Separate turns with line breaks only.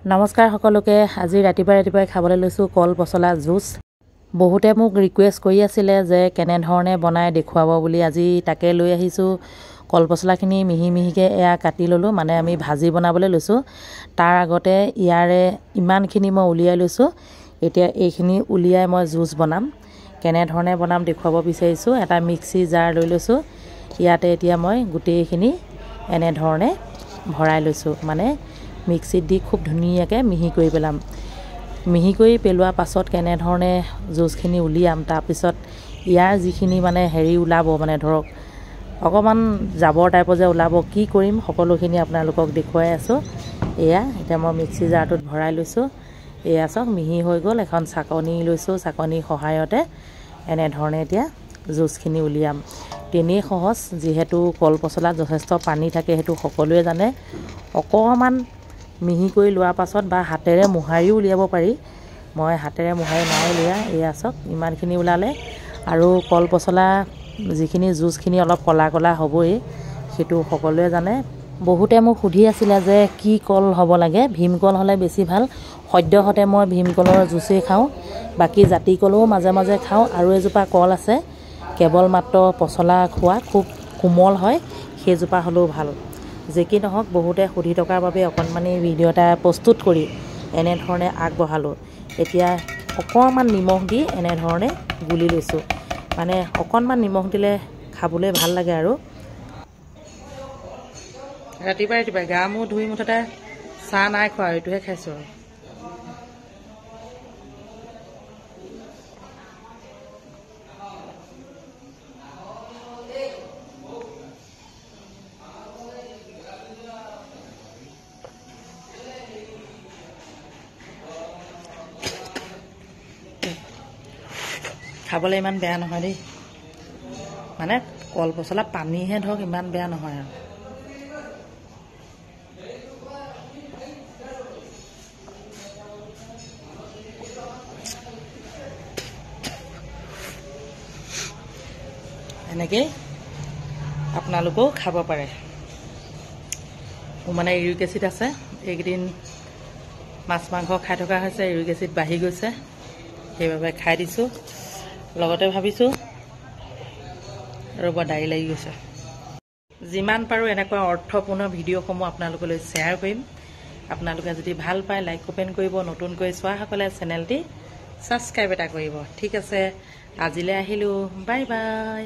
নমস্কাৰ সকলোকে। আজি ৰাতিপুৱাই ৰাতিপুৱাই খাবলৈ লৈছোঁ কল পচলা জুচ। বহুতে মোক ৰিকুৱেষ্ট কৰি আছিলে যে কেনেধৰণে বনাই দেখুৱাব বুলি। আজি তাকে লৈ আহিছোঁ। কল পচলাখিনি মিহি মিহিকৈ এয়া কাটি ল'লোঁ মানে আমি ভাজি বনাবলৈ লৈছোঁ। তাৰ আগতে ইয়াৰে ইমানখিনি মই উলিয়াই লৈছোঁ। এতিয়া এইখিনি উলিয়াই মই জুচ বনাম। কেনেধৰণে বনাম দেখুৱাব বিচাৰিছোঁ। এটা মিক্সি জাৰ লৈ লৈছোঁ। ইয়াতে এতিয়া মই গোটেইখিনি এনেধৰণে ভৰাই লৈছোঁ। মানে মিক্সিত দি খুব ধুনীয়াকৈ মিহি কৰি পেলাম। মিহি কৰি পেলোৱাৰ পাছত কেনেধৰণে জুচখিনি উলিয়াম তাৰপিছত ইয়াৰ যিখিনি মানে হেৰি ওলাব মানে ধৰক অকণমান জাবৰ টাইপৰ যে ওলাব কি কৰিম সকলোখিনি আপোনালোকক দেখুৱাই আছোঁ। এয়া এতিয়া মই মিক্সি জাৰটোত ভৰাই লৈছোঁ। এয়া চাওক মিহি হৈ গ'ল এখন চাকনি লৈছোঁ চাকনিৰ সহায়তে এনেধৰণে এতিয়া জুচখিনি উলিয়াম। তেনেই সহজ যিহেতু কল পচলাত যথেষ্ট পানী থাকে সেইটো সকলোৱে জানে। অকণমান মিহি কৰি লোৱাৰ পাছত বা হাতেৰে মোহাৰিও উলিয়াব পাৰি। মই হাতেৰে মোহাৰি নাই উলিয়া এয়া চাওক ইমানখিনি ওলালে। আৰু কল পচলা যিখিনি জুচখিনি অলপ ক'লা ক'লা হ'বই সেইটো সকলোৱে জানে। বহুতে মোক সুধি আছিলে যে কি কল হ'ব লাগে ভীমকল হ'লে বেছি ভাল। সদ্যহতে মই ভীমকলৰ জুচেই খাওঁ। বাকী জাতি কলও মাজে মাজে খাওঁ আৰু এজোপা কল আছে। কেৱল মাত্ৰ পচলা খোৱা খুব কোমল হয় সেইজোপা হ'লেও ভাল। যে কি নহওক বহুতে সুধি থকাৰ বাবে অকণমানি ভিডিঅ' এটা প্ৰস্তুত কৰি এনেধৰণে আগবঢ়ালোঁ। এতিয়া অকণমান নিমখ দি এনেধৰণে গুলি লৈছোঁ। মানে অকণমান নিমখ দিলে খাবলৈ ভাল লাগে আৰু। ৰাতিপুৱাই ৰাতিপুৱাই গা মূৰ ধুই মুঠতে চাহ নাই খোৱা এইটোহে খাইছোঁ আৰু। খাবলৈ ইমান বেয়া নহয় দেই। মানে কল পচলা পানীহে ধৰক ইমান বেয়া নহয় আৰু। এনেকেই আপোনালোকেও খাব পাৰে। মোৰ মানে ইউৰিক এচিড আছে এইকেইদিন মাছ মাংস খাই থকা হৈছে ইউৰিক এচিড বাঢ়ি গৈছে সেইবাবে খাই দিছোঁ। লগতে ভাবিছোঁ ৰ'ব দাড়ি লাগি গৈছে। যিমান পাৰোঁ এনেকুৱা অৰ্থপূৰ্ণ ভিডিঅ'সমূহ আপোনালোকলৈ শ্বেয়াৰ কৰিম। আপোনালোকে যদি ভাল পায় লাইক কমেণ্ট কৰিব নতুনকৈ চোৱাসকলে চেনেলটি ছাবস্ক্ৰাইব এটা কৰিব। ঠিক আছে আজিলৈ আহিলোঁ বাই বাই।